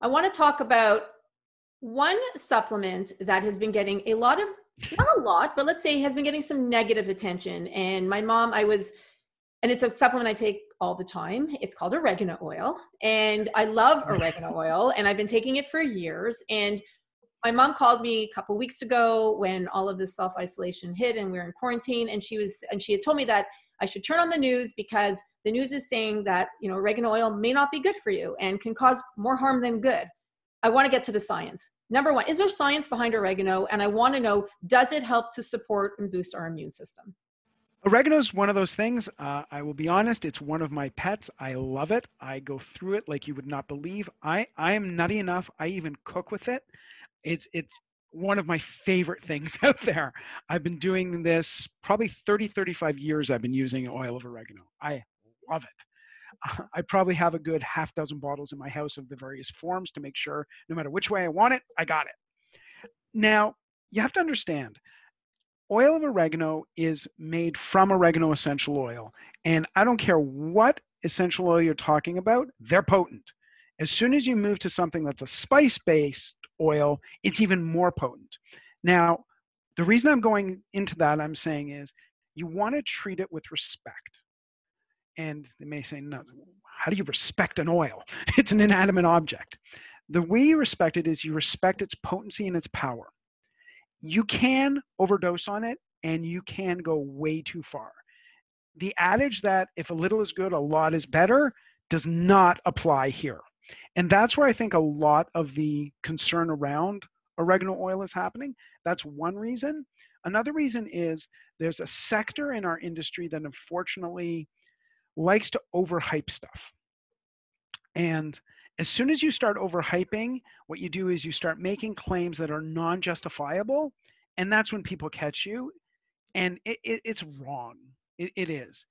I want to talk about one supplement that has been getting a lot of, not a lot, but let's say has been getting some negative attention. And my mom, I was, and it's a supplement I take all the time. It's called oregano oil. And I love oregano oil, and I've been taking it for years. And my mom called me a couple weeks ago when all of this self isolation hit and we were in quarantine, and she was, and she had told me that I should turn on the news because the news is saying that you know oregano oil may not be good for you and can cause more harm than good. I want to get to the science. Number one, is there science behind oregano? And I want to know, does it help to support and boost our immune system? Oregano is one of those things. Uh, I will be honest; it's one of my pets. I love it. I go through it like you would not believe. I I am nutty enough. I even cook with it. It's it's one of my favorite things out there. I've been doing this probably 30, 35 years. I've been using oil of oregano. I love it. I probably have a good half dozen bottles in my house of the various forms to make sure no matter which way I want it, I got it. Now, you have to understand oil of oregano is made from oregano essential oil. And I don't care what essential oil you're talking about, they're potent. As soon as you move to something that's a spice based oil, it's even more potent. Now, the reason I'm going into that, I'm saying is you want to treat it with respect. And they may say, no, how do you respect an oil? It's an inanimate object. The way you respect it is you respect its potency and its power. You can overdose on it and you can go way too far. The adage that if a little is good, a lot is better does not apply here. And that's where I think a lot of the concern around oregano oil is happening. That's one reason. Another reason is there's a sector in our industry that unfortunately likes to overhype stuff. And as soon as you start overhyping, what you do is you start making claims that are non justifiable. And that's when people catch you. And it, it, it's wrong. It, it is.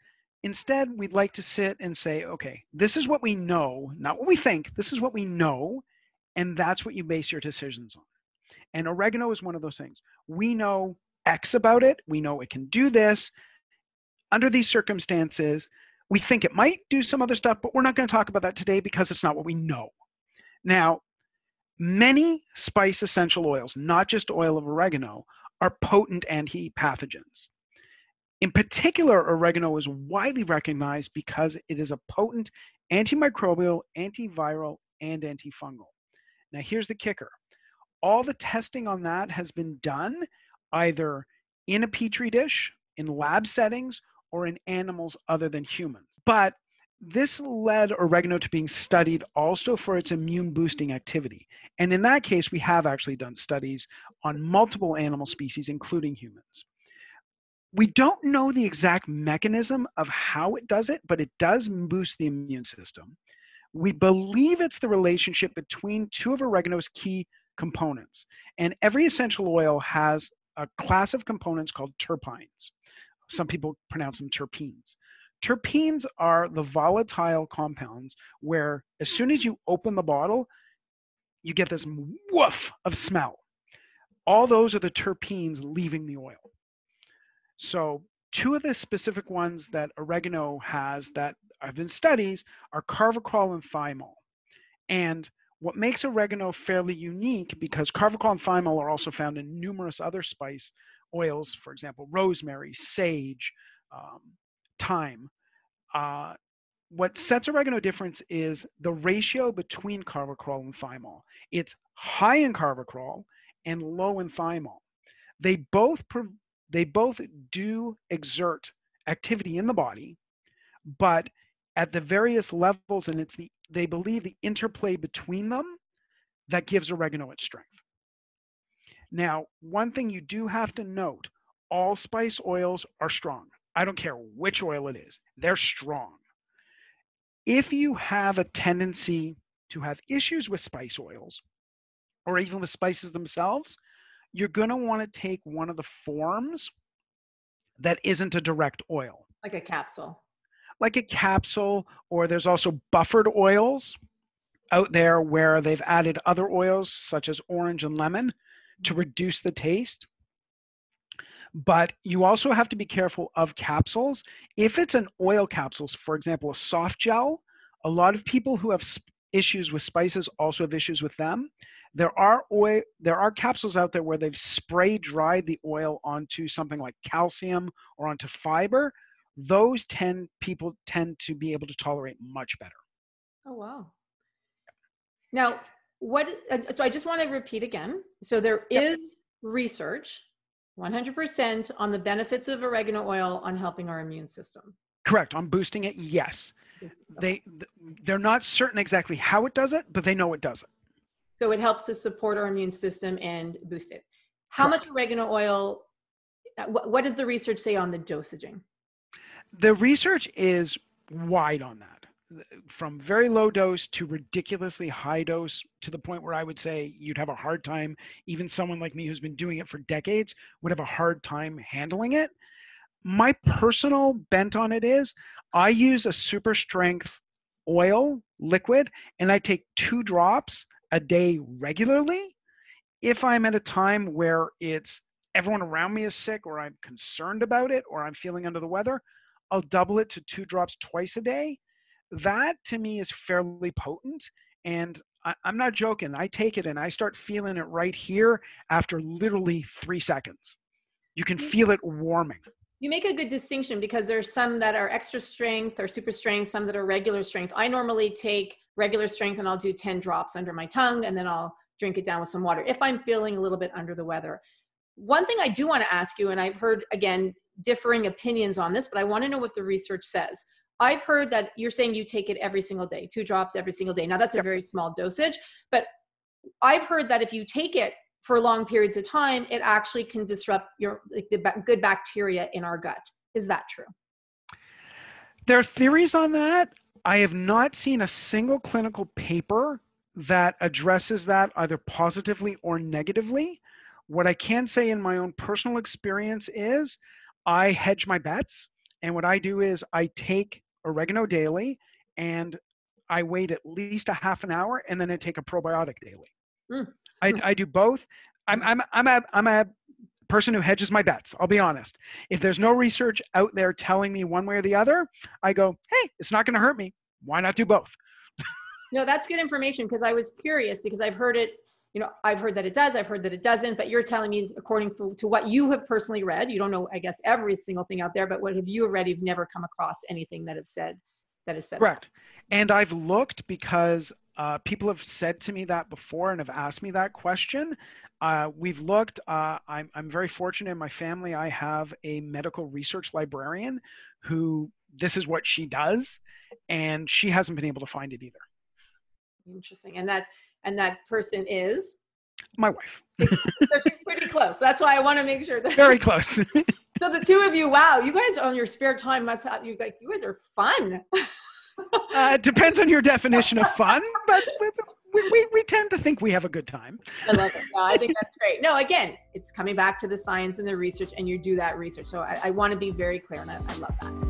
Instead, we'd like to sit and say, okay, this is what we know, not what we think, this is what we know, and that's what you base your decisions on. And oregano is one of those things. We know X about it, we know it can do this. Under these circumstances, we think it might do some other stuff, but we're not going to talk about that today because it's not what we know. Now, many spice essential oils, not just oil of oregano, are potent anti pathogens. In particular, oregano is widely recognized because it is a potent antimicrobial, antiviral, and antifungal. Now, here's the kicker all the testing on that has been done either in a petri dish, in lab settings, or in animals other than humans. But this led oregano to being studied also for its immune boosting activity. And in that case, we have actually done studies on multiple animal species, including humans we don't know the exact mechanism of how it does it, but it does boost the immune system. We believe it's the relationship between two of oregano's key components. And every essential oil has a class of components called terpenes. Some people pronounce them terpenes. Terpenes are the volatile compounds where, as soon as you open the bottle, you get this woof of smell. All those are the terpenes leaving the oil. So two of the specific ones that oregano has that have been studies are carvacrol and thymol. And what makes oregano fairly unique, because carvacrol and thymol are also found in numerous other spice oils, for example, rosemary, sage, um, thyme. Uh, what sets oregano different is the ratio between carvacrol and thymol. It's high in carvacrol and low in thymol. They both they both do exert activity in the body, but at the various levels, and it's the they believe the interplay between them that gives oregano its strength. Now, one thing you do have to note, all spice oils are strong. I don't care which oil it is, they're strong. If you have a tendency to have issues with spice oils, or even with spices themselves, you're going to want to take one of the forms that isn't a direct oil. Like a capsule. Like a capsule, or there's also buffered oils out there where they've added other oils such as orange and lemon to mm-hmm. reduce the taste. But you also have to be careful of capsules. If it's an oil capsules, for example, a soft gel, a lot of people who have issues with spices also have issues with them. There are oil, there are capsules out there where they've spray dried the oil onto something like calcium or onto fiber. Those tend people tend to be able to tolerate much better. Oh wow. Now, what uh, so I just want to repeat again. So there is yep. research 100% on the benefits of oregano oil on helping our immune system. Correct. On boosting it, yes. They they're not certain exactly how it does it, but they know it does it. So it helps to support our immune system and boost it. How much oregano oil? Uh, what does the research say on the dosaging? The research is wide on that from very low dose to ridiculously high dose to the point where I would say you'd have a hard time, even someone like me who's been doing it for decades would have a hard time handling it. My personal bent on it is I use a super strength oil liquid and I take two drops a day regularly. If I'm at a time where it's everyone around me is sick or I'm concerned about it or I'm feeling under the weather, I'll double it to two drops twice a day that to me is fairly potent. And I, am not joking. I take it and I start feeling it right here after literally three seconds. You can feel it warming. You make a good distinction because there's some that are extra strength or super strength, some that are regular strength. I normally take regular strength and I'll do 10 drops under my tongue and then I'll drink it down with some water if I'm feeling a little bit under the weather. One thing I do want to ask you, and I've heard again differing opinions on this, but I want to know what the research says. I've heard that you're saying you take it every single day, two drops every single day. Now that's a very small dosage, but I've heard that if you take it for long periods of time, it actually can disrupt your like the good bacteria in our gut. Is that true? There are theories on that. I have not seen a single clinical paper that addresses that either positively or negatively. What I can say in my own personal experience is I hedge my bets. And what I do is I take oregano daily and I wait at least a half an hour and then I take a probiotic daily. Mm. I, I do both. I'm, I'm, I'm, a, I'm a person who hedges my bets. I'll be honest. If there's no research out there telling me one way or the other, I go, hey, it's not going to hurt me. Why not do both? no, that's good information because I was curious because I've heard it you know i've heard that it does i've heard that it doesn't but you're telling me according to, to what you have personally read you don't know i guess every single thing out there but what have you read you've never come across anything that have said that has said correct that. and i've looked because uh, people have said to me that before and have asked me that question uh, we've looked uh, I'm, I'm very fortunate in my family i have a medical research librarian who this is what she does and she hasn't been able to find it either interesting and that, and that person is my wife. so she's pretty close. That's why I want to make sure that very close. so the two of you, wow, you guys on your spare time must have you like you guys are fun. uh, it depends on your definition of fun, but we, we, we tend to think we have a good time. I love it. No, I think that's great. No, again, it's coming back to the science and the research, and you do that research. So I, I want to be very clear, and I, I love that.